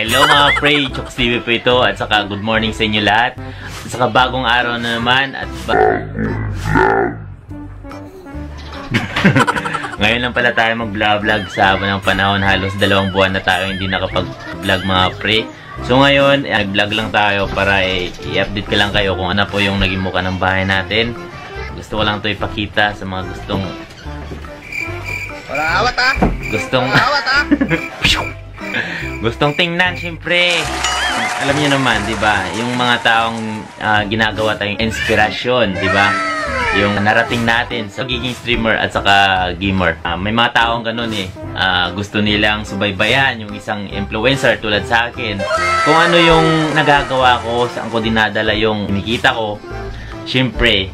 Hello mga pre, Chokes TV po ito at saka good morning sa inyo lahat. At saka bagong araw na naman at ba Ngayon lang pala tayo mag-vlog sa haba ng panahon. Halos dalawang buwan na tayo hindi nakapag-vlog mga pre. So ngayon, eh, nag-vlog lang tayo para eh, i-update ko lang kayo kung ano po yung naging mukha ng bahay natin. Gusto ko lang to ipakita sa mga gustong Wala awat ah! gustong Wala awat ah! Gustong tingnan, syempre. Alam niyo naman, 'di ba? Yung mga taong ah, ginagawa tayong inspirasyon, 'di ba? Yung narating natin sa pagiging streamer at saka gamer. Ah, may mga taong ganun eh. Ah, gusto nilang subaybayan yung isang influencer tulad sa akin. Kung ano yung nagagawa ko, saan ko dinadala yung kinikita ko. Syempre,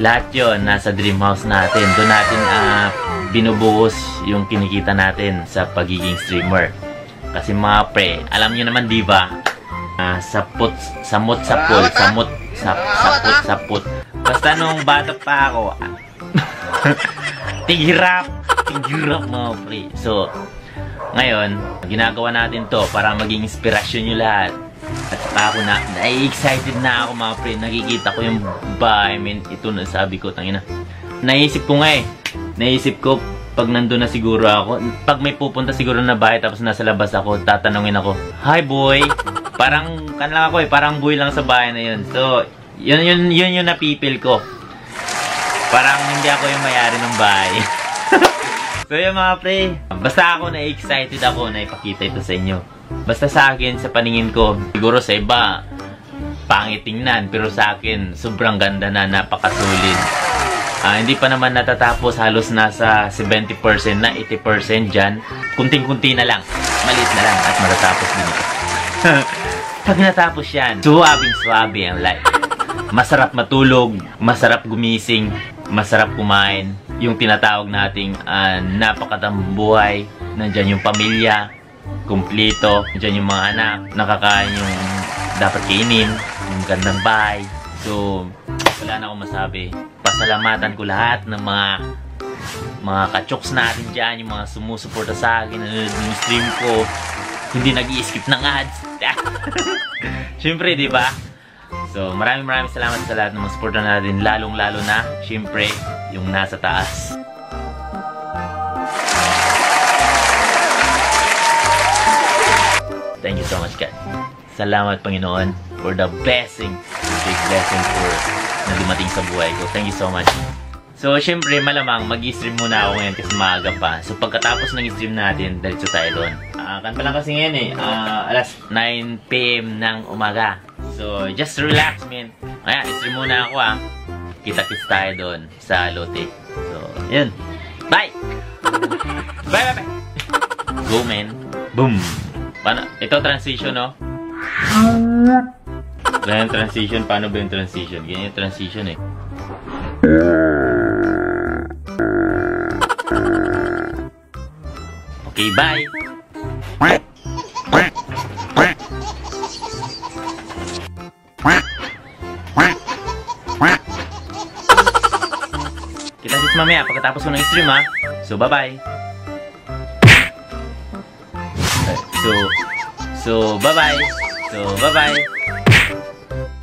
lahat yon nasa dream house natin. Doon natin ah, binubuhos yung kinikita natin sa pagiging streamer. Kasi mga pre, alam nyo naman di ba? Ah, sapot, samot, sapol, samot, sap, sapot, sapot. Basta nung bata pa ako, ah, tigirap, tigirap mga pre. So, ngayon, ginagawa natin to para maging inspirasyon nyo lahat. At saka ako na, na-excited na ako mga pre. Nakikita ko yung bahay, men. Ito na sabi ko, tangina. Naisip ko nga eh. Naisip ko, pag nandun na siguro ako, pag may pupunta siguro na bahay tapos nasa labas ako, tatanungin ako, Hi boy! Parang, kan lang ako eh, parang boy lang sa bahay na yun. So, yun, yun, yun yung napipil ko. Parang hindi ako yung mayari ng bahay. so yun mga pre, basta ako na-excited ako na ipakita ito sa inyo. Basta sa akin, sa paningin ko, siguro sa iba, pangit tingnan. Pero sa akin, sobrang ganda na, napakasulit. Ah, hindi pa naman natatapos, halos nasa 70% na, 80% dyan. Kunting-kunti na lang, maliit na lang at matatapos din ito. Pag natapos yan, suwabing suwabe ang life. Masarap matulog, masarap gumising, masarap kumain. Yung tinatawag nating ah, napakatang buhay. Nandyan yung pamilya, kumplito. Nandyan yung mga anak, nakakain yung dapat kainin, yung gandang bahay. So, wala na akong masabi. Pasalamatan ko lahat ng mga mga kachoks natin dyan, yung mga sumusuporta sa akin, nanonood ng stream ko, hindi nag skip ng ads. Siyempre, di ba? So, maraming maraming salamat sa lahat ng mga supporter natin, lalong-lalo na, siyempre, yung nasa taas. Thank you so much, God. Salamat, Panginoon, for the blessing, big blessing for na dumating sa buhay ko. Thank you so much. So, syempre, malamang mag-stream muna ako ngayon kasi maaga pa. So, pagkatapos ng stream natin, diretso tayo doon. Ah, kan pa lang kasi ngayon eh. Ah, alas 9pm ng umaga. So, just relax, man. Kaya, stream muna ako ah. Kita-kits tayo doon sa lote. So, yun. Bye! Bye, bye, bye! Go, man. Boom! Paano? Ito transition, no? Ganyan transition. Paano ba yung transition? Ganyan yung transition eh. Okay, bye! Kita kits mamaya pagkatapos ko ng stream ha. So, bye-bye! So, so, bye-bye! So, bye-bye!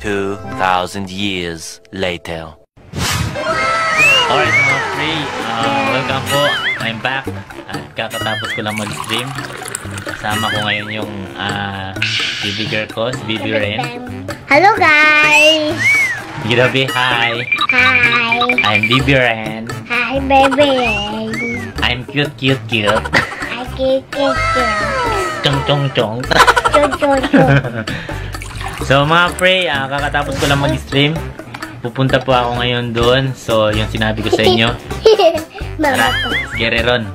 2,000 years later. Alright mga free, uh, welcome po. I'm back. At kakatapos ko lang mag-stream. Kasama ko ngayon yung uh, baby girl ko, si Bibi Ren. Hello guys! Girabi, hi! Hi! I'm Bibi Ren. Hi baby! I'm cute, cute, cute. Hi kiki Chong, chong, chong. Chun chun chun! So mga pre, ah, kakatapos ko lang mag-stream. Pupunta po ako ngayon doon. So, yung sinabi ko sa inyo. Tara. Gereron.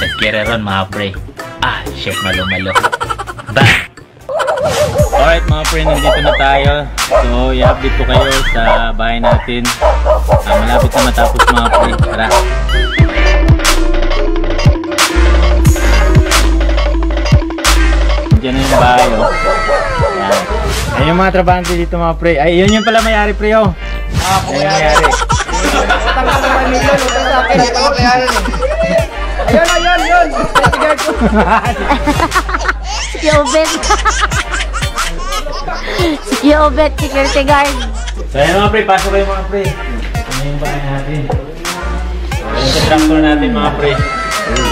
Let's Gereron mga pre. Ah, chef malo-malo. Bye! Alright mga pre, nandito na tayo. So, i-update ko kayo sa bahay natin. Ah, malapit na matapos mga pre. Tara. Diyan na yung bahay, oh. Yan. Ayun yung mga trabahante dito mga pre. Ay, yun yung pala mayari pre, oh. Ah, yung mayari. Utang ka naman million, utang sa akin. Ito. Ayun, ayun, yun! Sigaret ko. si Obet. si Obet, security guard. So ayan mga pre, pasok kayo mga pre. Ito na yung bahay natin. Ayan sa tractor natin mga pre.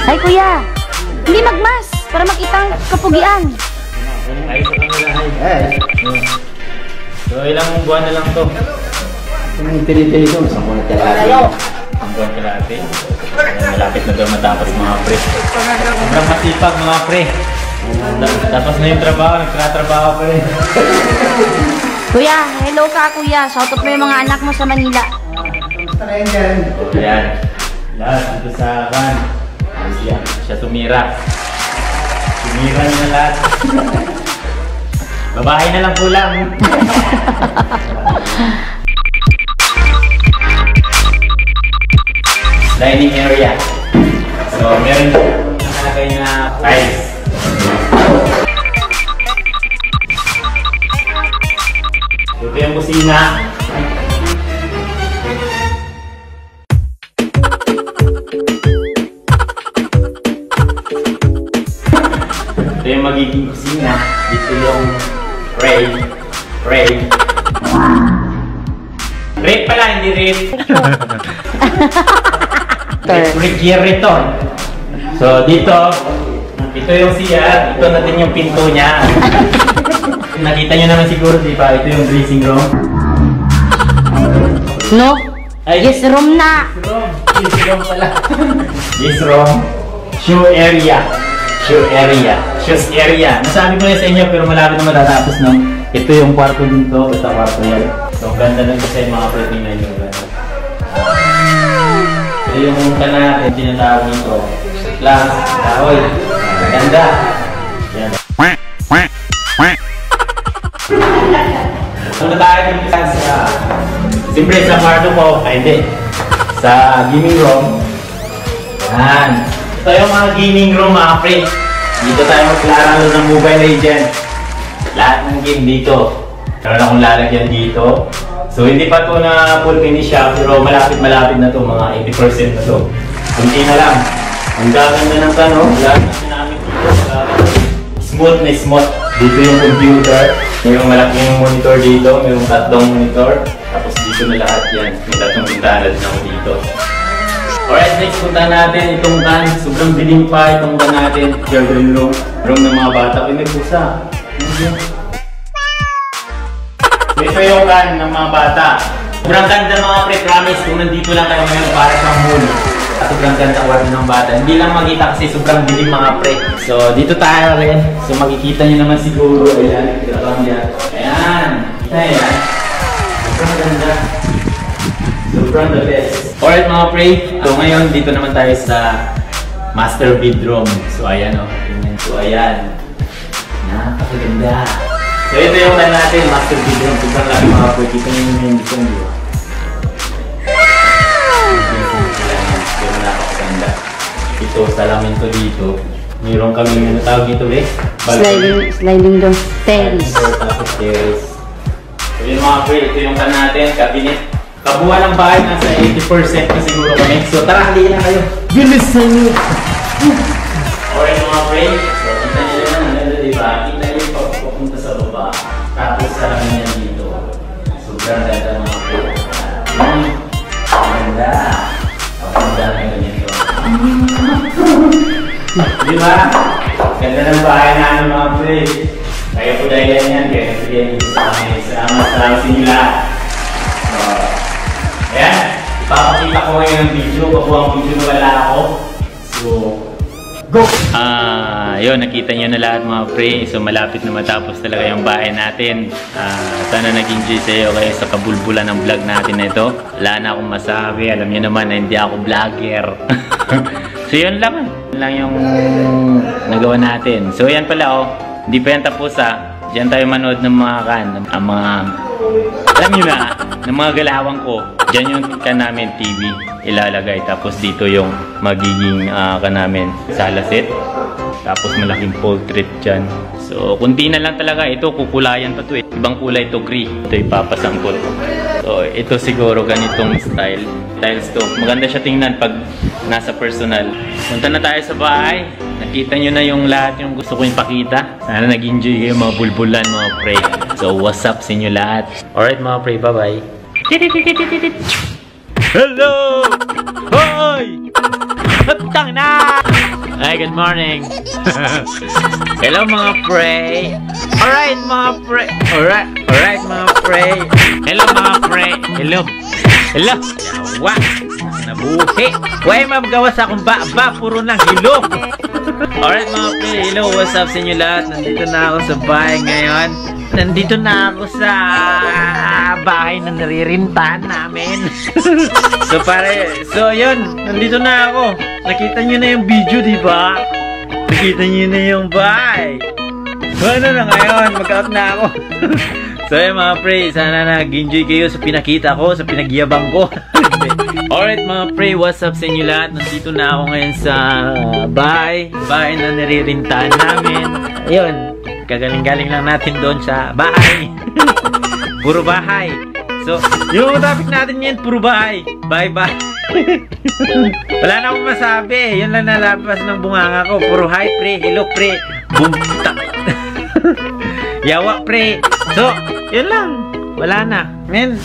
Ay kuya, hindi magmas para makita ang kapugian. Ayos sa kanila ay. So ilang buwan na lang to. Yung tinitili ko, sa mga talaga. Ang buwan kalahati. Malapit na daw matapos mga pre. Sobrang masipag mga pre. Ta- Tapos na yung trabaho, nagtratrabaho pa rin. Kuya, hello ka kuya. Shoutout mo yung mga anak mo sa Manila. Ayan. Lahat dito sa van. Siya, siya tumira. Tumira niya na lahat. Babae na lang kulang. Dining area. So, meron nakalagay na tiles. Ito yung kusina. Refrigerator. So, dito, ito yung CR. Ito natin yung pinto niya. Nakita nyo naman siguro, di ba? Ito yung dressing room. No? Ay, Yes, room na. room. Yes, room pala. yes, room. Shoe area. Shoe area. Shoes area. Nasabi ko na sa inyo pero malapit na matatapos no. Ito yung kwarto dito. Ito kwarto yan. So, ganda lang kasi mga pwedeng na yun. Ito yung kana natin tinatawag dito. Lang, kahoy. Ganda. Yan. Punta tayo dito sa Siyempre sa kwarto ko, ay hindi. Sa gaming room. Yan. Ito yung mga gaming room mga pre. Dito tayo maglalaro ng Mobile Legends. Lahat ng game dito. Meron akong lalagyan dito. So hindi pa to na full finish siya, pero malapit-malapit na to, mga 80% na to. Kunti na lang. Ang gaganda ng kano, lahat ng sinamit dito. Smooth na smooth. Dito yung computer. May malaking monitor dito. May tatlong monitor. Tapos dito na lahat yan. May tatlong bintana din ako dito. Alright, next punta natin itong kan. Sobrang dilim pa itong kan natin. Children room. Room ng mga bata. Uy, may pusa. Ano ito yung kan ng mga bata. Sobrang ganda mga pre-promise kung nandito lang kayo ngayon para sa moon. Sobrang ganda kwarto ng bata. Hindi lang makita kasi sobrang dilim mga pre. So, dito tayo rin. So, makikita nyo naman siguro. Ayan, kita lang yan. Ayan. Kita yan. Sobrang ganda. Sobrang the best. Alright mga pre. So, ngayon dito naman tayo sa master bedroom. So, ayan o. Oh. So, ayan. Napakaganda. So, ito yung plan natin, master bedroom. Sobrang laki mga pre. Kita nyo yung yung. Pero napakaganda. Ito, salamin ko dito. Mayroon kami, ano tawag dito eh? Sliding, sliding door. Terrace. Tapos terrace. So yun mga pre, ito yung kan natin, cabinet. Kabuuan ng bahay, nasa 80% na siguro kami. So tara, halika na kayo. Bilisan nyo! Alright mga pre, Di ba? Ganda ng bahay namin mga pre. Kaya po dahil yan yan, kaya nabigyan dito sa amin. Salamat sa sino lahat. Uh, ayan, ipapakita ko ngayon ang video. Kabuang video na wala ako. So, go! Ah, yun, nakita nyo na lahat mga pre. So, malapit na matapos talaga yung bahay natin. Ah, sana nag-enjoy sa'yo kayo sa kabulbulan ng vlog natin na ito. Wala na akong masabi. Alam nyo naman na hindi ako vlogger. so, yun lang. Yun lang yung nagawa natin. So, yan pala oh. Hindi pa yan tapos ah. Diyan tayo manood ng mga kan, ang mga alam niyo na, ng mga galawang ko. Diyan yung kan namin TV ilalagay. Tapos dito yung magiging uh, kan namin salasit. Tapos malaking pole trip dyan. So, kunti na lang talaga. Ito, kukulayan pa to eh. Ibang kulay to gray. Ito ipapasangkot. So, ito siguro ganitong style. Styles to. Maganda siya tingnan pag nasa personal. Punta na tayo sa bahay. Nakita nyo na yung lahat yung gusto ko ipakita. Sana nag-enjoy kayo mga bulbulan, mga pre. So, what's up sa inyo lahat? Alright mga pre, bye-bye. Hello! Hoy! Tang na! Hi, good morning. Hello mga pre. Alright mga pre. Alright, alright mga pre. Hello mga pre. Hello. Hello. Yawa. Nabuhi. Huwag magawa sa akong ba, ba, puro nang hilo. Alright mga pre, hello, what's up sa inyo lahat? Nandito na ako sa bahay ngayon. Nandito na ako sa bahay na naririntahan namin. so pare, so yun, nandito na ako. Nakita nyo na yung video, di ba? Nakita nyo na yung bahay. So ano na ngayon, mag-out na ako. so yun mga pre, sana nag-enjoy kayo sa pinakita ko, sa pinagyabang ko. Alright mga pre, what's up sa inyo lahat? Nandito na ako ngayon sa bahay. Bahay na naririntahan namin. Ayun, kagaling-galing lang natin doon sa bahay. puro bahay. So, yung topic natin ngayon, puro bahay. Bye-bye. Wala na akong masabi. Yun lang nalabas ng bunganga ko. Puro hi pre, hello pre. Boom, tak. Yawa pre. So, yun lang. Wala na. Men,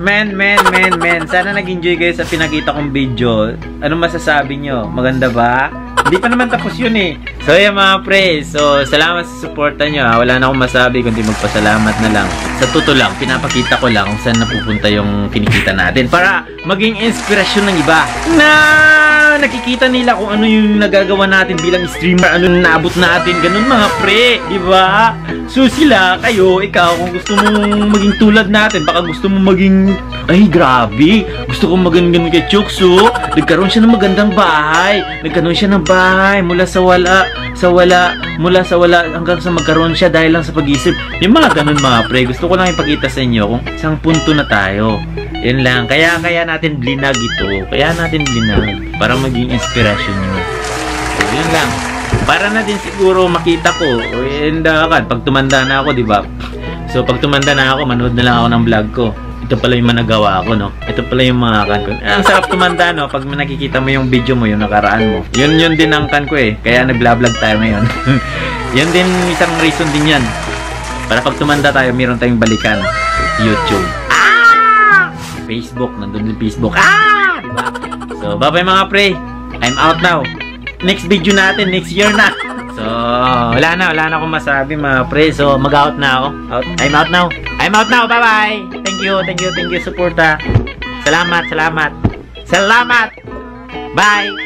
men, men, men, men. Sana nag-enjoy kayo sa pinakita kong video. Ano masasabi nyo? Maganda ba? Hindi pa naman tapos yun eh. So yan mga pre. So salamat sa suporta nyo ha. Wala na akong masabi kundi magpasalamat na lang. Sa totoo lang, pinapakita ko lang kung saan napupunta yung kinikita natin. Para maging inspirasyon ng iba. Na nakikita nila kung ano yung nagagawa natin bilang streamer. Ano yung naabot natin. Ganun mga pre. Diba? So sila, kayo, ikaw, kung gusto mong maging tulad natin, baka gusto mong maging, ay grabe, gusto kong maging ganun kay Chukso, nagkaroon siya ng magandang bahay, nagkaroon siya ng bahay mula sa wala, sa wala, mula sa wala hanggang sa magkaroon siya dahil lang sa pag-isip. Yung mga ganun mga pre, gusto ko lang ipakita sa inyo kung isang punto na tayo. Yun lang, kaya kaya natin blinag ito, kaya natin blinag para maging inspirasyon nyo. So, yun lang. Para na din siguro makita ko, and uh, pag tumanda na ako, di ba? So, pag tumanda na ako, manood na lang ako ng vlog ko. Ito pala yung managawa ko, no? Ito pala yung mga kan ko. Ang sarap tumanda, no? Pag nakikita mo yung video mo, yung nakaraan mo. Yun yun din ang kan ko eh. Kaya nagla-vlog tayo ngayon. yun din, isang reason din yan. Para pag tumanda tayo, meron tayong balikan. YouTube. Ah! Facebook, nandun din Facebook. Ah! Diba? So, bye-bye mga pre. I'm out now next video natin, next year na. So, wala na, wala na akong masabi mga pre. So, mag-out na ako. Out. I'm out now. I'm out now. Bye-bye. Thank you, thank you, thank you, suporta. Salamat, salamat. Salamat. Bye.